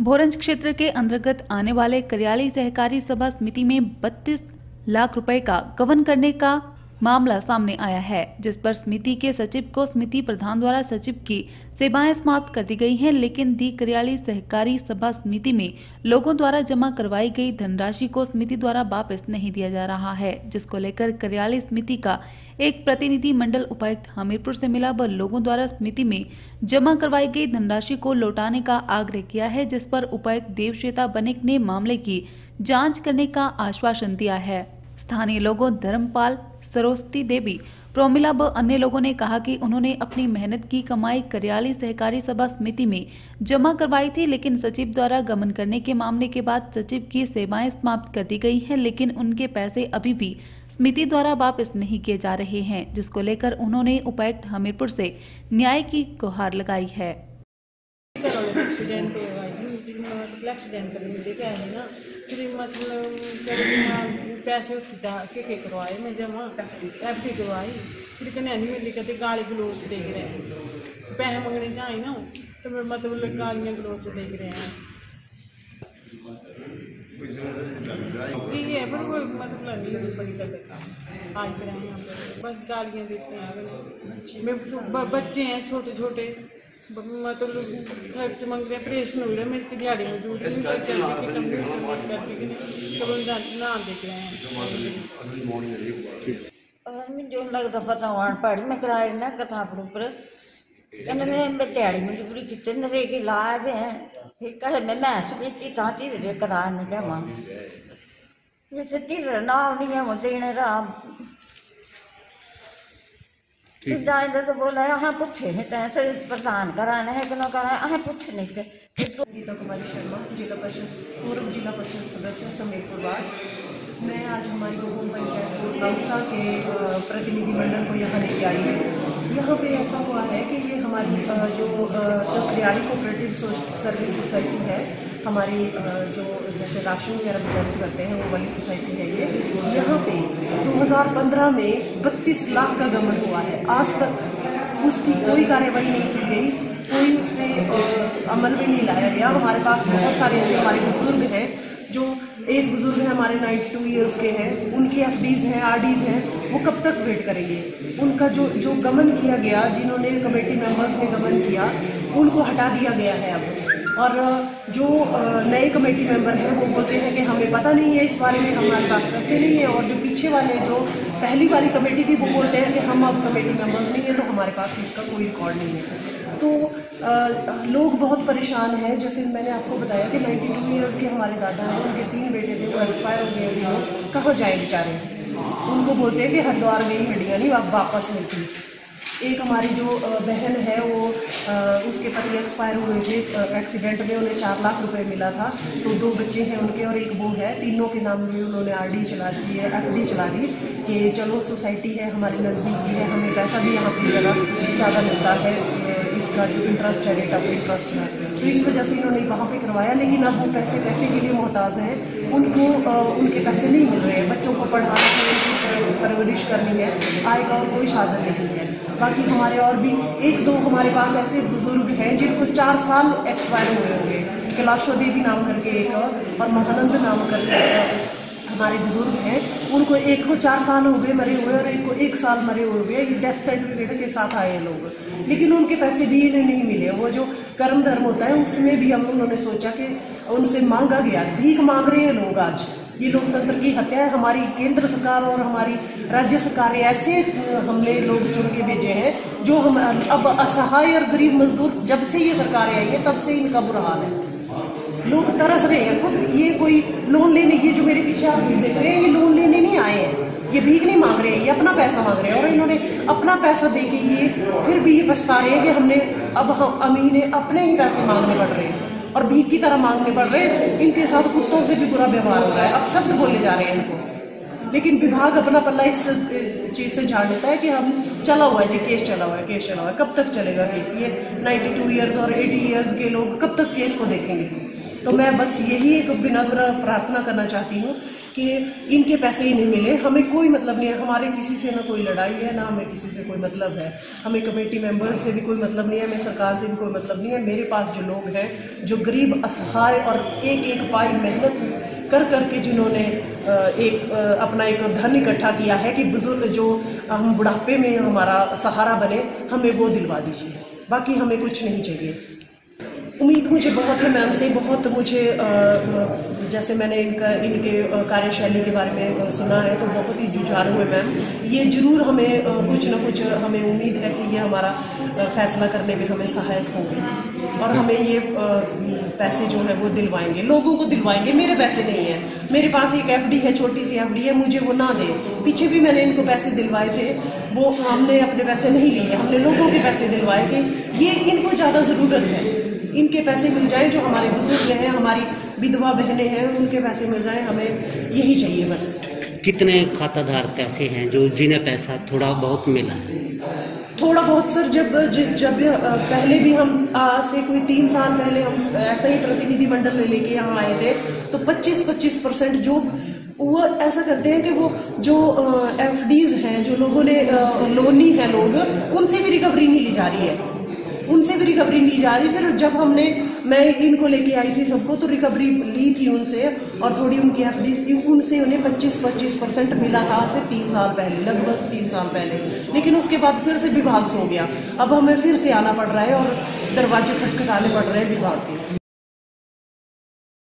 भोरंज क्षेत्र के अंतर्गत आने वाले करियाली सहकारी सभा समिति में 32 लाख रुपए का गबन करने का मामला सामने आया है, जिस पर समिति के सचिव को समिति प्रधान द्वारा सचिव की सेवाएँ समाप्त कर दी गई हैं, लेकिन दी करियाली सहकारी सभा समिति में लोगों द्वारा जमा करवाई गई धनराशि को समिति द्वारा वापस नहीं दिया जा रहा है, जिसको लेकर करियाली समिति का एक प्रतिनिधि मंडल उपायुक्त हमीरपुर से मिला व लोगों द्वारा समिति में जमा करवाई गई धनराशि को लौटाने का आग्रह किया है, जिस पर उपायुक्त देवश्वेता बनिक ने मामले की जाँच करने का आश्वासन दिया है। स्थानीय लोगों धर्मपाल सरस्वती देवी, प्रोमिला व अन्य लोगों ने कहा कि उन्होंने अपनी मेहनत की कमाई करियाली सहकारी सभा समिति में जमा करवाई थी, लेकिन सचिव द्वारा गमन करने के मामले के बाद सचिव की सेवाएँ समाप्त कर दी गई हैं, लेकिन उनके पैसे अभी भी समिति द्वारा वापस नहीं किए जा रहे हैं, जिसको लेकर उन्होंने उपायुक्त हमीरपुर से न्याय की गुहार लगाई है। एक्सीडेंट हुआ जी मतलब एक्सीडेंट करने में लेके आए ना। फिर मतलब पैसे उठा के के करवाए मैं जमा एफ़ डी करवाई। फिर कन्या नहीं मिली कहते, गाली गलोच देख रहे हैं। पैसे मंगने जाए ना तो मैं मतलब गालियाँ गलोच देख रहे हैं। ये है, पर कोई मतलब नहीं बड़ी गलत आज कर, बस गालियाँ देते हैं। मैं बच्चे हैं छोटे छोटे मतलब तो घर च मंग रहा ऑपरेशन हो रहा मेरी तो दिहाड़ी में दूर नहीं करती ना देख रहे हैं। मैं जो लगता पता वन पढ़ी मैं करा रही ना कथापुर पर। इन्होंने मैं दिहाड़ी मजबूरी कितने नरे के लाए हुए हैं। फिर घर में मैं बेचती था तीधरे करा नहीं जावा जैसे तीधर ना नहीं है मुझे इन्हें राम। जाए तो बोला यहाँ पूछे नहीं तो प्रदान कराना है कि ना कराना यहाँ पूछे नहीं थे। तो गीता कुमारी शर्मा जिला परिषद पूर्व जिला परिषद सदस्य समीरपुर वार्ड। मैं आज हमारी गोकुल पंचायत कोटलांसा के प्रतिनिधिमंडल को यहाँ लेके आई हूँ। यहाँ पे ऐसा हुआ है कि ये हमारी जो करियाली कोऑपरेटिव सर्विस सोसाइटी है हमारी जो जैसे राशन वगैरह वितरित करते हैं, वो वाली सोसाइटी है ये। यहाँ पे 2015 में 32 लाख का गमन हुआ है। आज तक उसकी कोई कार्रवाई नहीं की गई, कोई उसमें अमल में नहीं लाया गया। हमारे पास बहुत सारे ऐसे हमारे बुज़ुर्ग हैं, जो एक बुज़ुर्ग है हमारे 92 टू ईयर्स के हैं। उनकी एफ़ डीज हैं आर डीज हैं, वो कब तक वेट करेंगे? उनका जो जो गमन किया गया, जिन्होंने कमेटी मेंबर्स ने गमन किया, उनको हटा दिया गया है अब। और जो नए कमेटी मेंबर हैं वो बोलते हैं कि हमें पता नहीं है इस बारे में हमारे पास पैसे नहीं है और जो पीछे वाले जो पहली वाली कमेटी थी वो बोलते हैं कि हम अब कमेटी मेंबर्स नहीं हैं तो हमारे पास इसका कोई रिकॉर्ड नहीं है। तो अ, लोग बहुत परेशान हैं जैसे मैंने आपको बताया कि 92 टू ईयर्स के हमारे दादा हैं उनके तीन बेटे थे वो एक्सपायर हो गए वो कहाँ जाए बेचारे? उनको बोलते हैं कि हरिद्वार गई हड्डियाँ नहीं वापस थी एक हमारी जो बहन है, वो उसके पति एक्सपायर हुए थे एक्सीडेंट में उन्हें चार लाख रुपए मिला था। तो दो बच्चे हैं उनके और एक वो है। तीनों के नाम में उन्होंने आरडी चला दी है एफडी चला दी कि चलो सोसाइटी है हमारी नज़दीकी है हमें पैसा भी यहाँ पे ज़रा ज़्यादा मिलता है इसका जो इंटरेस्ट है रेट ऑफ़ इंटरेस्ट है। तो इस वजह से इन्होंने वहाँ पे करवाया, लेकिन अब वो पैसे पैसे के लिए मोहताज हैं। उनको उनके पैसे नहीं मिल रहे हैं, बच्चों को पढ़ाना है पर- परवरिश करनी है आय का और कोई साधन नहीं है। बाकी हमारे और भी एक दो हमारे पास ऐसे बुज़ुर्ग हैं जिनको चार साल एक्सपायर हुए होंगे। कैलाशो देवी नाम करके एक और महानंद नाम करके हमारे बुज़ुर्ग हैं। उनको एक को चार साल हो गए मरे हुए और एक को एक साल मरे हुए हुए डेथ सर्टिफिकेट के साथ आए लोग। लेकिन उनके पैसे भी इन्हें नहीं मिले। वो जो कर्म धर्म होता है, उसमें भी हम उन्होंने सोचा कि उनसे मांगा गया। भीख मांग रहे हैं लोग आज। ये लोकतंत्र की हत्या है, हमारी केंद्र सरकार और हमारी राज्य सरकारें ऐसे हमने लोग चुन के भेजे हैं, जो हम, अब असहाय और गरीब मजदूर, जब से ये सरकारें आई है, तब से इनका बुरा हाल है। लोग तरस रहे हैं, खुद ये कोई लोन लेने ये जो मेरे पीछे आप देख रहे हैं, ये लोन लेने नहीं आए हैं। ये भीख नहीं मांग रहे हैं, ये अपना पैसा मांग रहे हैं, और इन्होंने अपना पैसा दे के ये फिर भी ये पछता रहे हैं कि हमने, अब हम अमीन है, अपने ही पैसे मांगने पड़ रहे हैं। और भीख की तरह मांगने पड़ रहे हैं। इनके साथ कुत्तों से भी बुरा व्यवहार हो रहा है। अब शब्द बोले जा रहे हैं इनको। लेकिन विभाग अपना पल्ला इस चीज़ से झाड़ लेता है कि हम चला हुआ है जी, केस चला हुआ है, केस चला हुआ है। कब तक चलेगा केस? ये 92 इयर्स और 80 इयर्स के लोग कब तक केस को देखेंगे? तो मैं बस यही एक विनम्र प्रार्थना करना चाहती हूँ कि इनके पैसे ही नहीं मिले। हमें कोई मतलब नहीं है। हमारे किसी से ना कोई लड़ाई है, ना हमें किसी से कोई मतलब है। हमें कमेटी मेंबर्स से भी कोई मतलब नहीं है। हमें सरकार से भी कोई मतलब नहीं है। मेरे पास जो लोग हैं, जो गरीब, असहाय और एक एक पाई मेहनत कर करके जिन्होंने एक अपना एक धन इकट्ठा किया है कि बुज़ुर्ग जो हम बुढ़ापे में हमारा सहारा बने, हमें वो दिलवा दीजिए। बाकी हमें कुछ नहीं चाहिए। उम्मीद मुझे बहुत है मैम से, बहुत मुझे जैसे मैंने इनका, इनके कार्यशैली के बारे में सुना है तो बहुत ही जुझारू है मैम। ये ज़रूर हमें कुछ ना कुछ हमें उम्मीद है कि ये हमारा फैसला करने में हमें सहायक होंगे। और हमें ये पैसे जो है वो दिलवाएँगे। लोगों को दिलवाएँगे। मेरे पैसे नहीं है। मेरे पास एक एफडी है, छोटी सी एफडी है, मुझे वो ना दे। पीछे भी मैंने इनको पैसे दिलवाए थे। वो हमने अपने पैसे नहीं लिए। हमने लोगों के पैसे दिलवाए थे। ये इनको ज़्यादा ज़रूरत है। इनके पैसे मिल जाए जो हमारे बुज़ुर्ग हैं हमारी विधवा बहनें हैं उनके पैसे मिल जाए हमें यही चाहिए बस। कितने खाताधारक ऐसे हैं जो जिन्हें पैसा थोड़ा बहुत मिला है? थोड़ा बहुत सर जब जिस जब पहले भी हम आज से कोई तीन साल पहले हम ऐसा ही प्रतिनिधि मंडल में लेके यहाँ आए थे तो 25-25 परसेंट जो वो ऐसा करते हैं कि वो जो एफ़ हैं जो लोगों ने लोनी है लोग उनसे भी रिकवरी नहीं ली जा रही है। उनसे भी रिकवरी ली जा रही फिर जब हमने, मैं इनको लेके आई थी सबको तो रिकवरी ली थी उनसे और थोड़ी उनकी एफ़ थी। उनसे उन्हें 25-25 परसेंट मिला था से तीन साल पहले, लगभग तीन साल पहले। लेकिन उसके बाद फिर से विभाग सो गया। अब हमें फिर से आना पड़ रहा है और दरवाजे खटखटाने पड़ रहे हैं विभाग के।